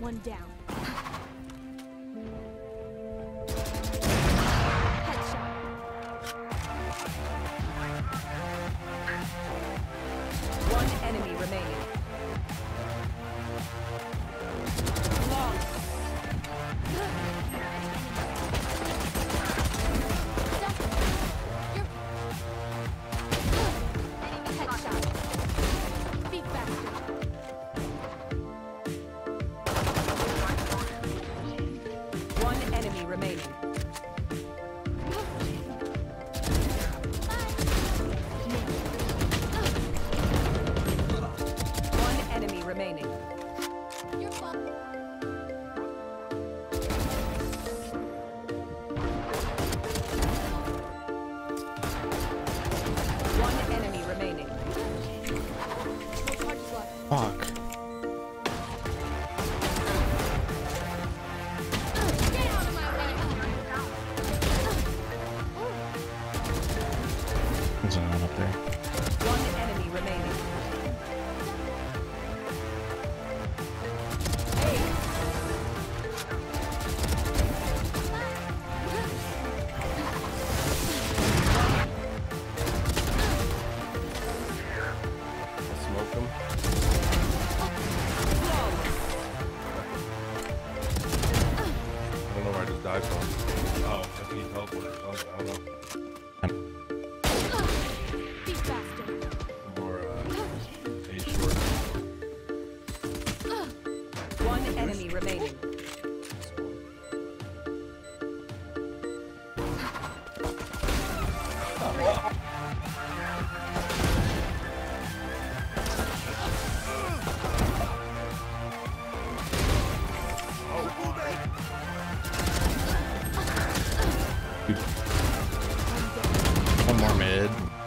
One down. Headshot. One enemy remaining. There's anyone up there. One enemy remaining. Smoke him. I don't know where I just died from. Oh, I need help or something. I don't know. Mid.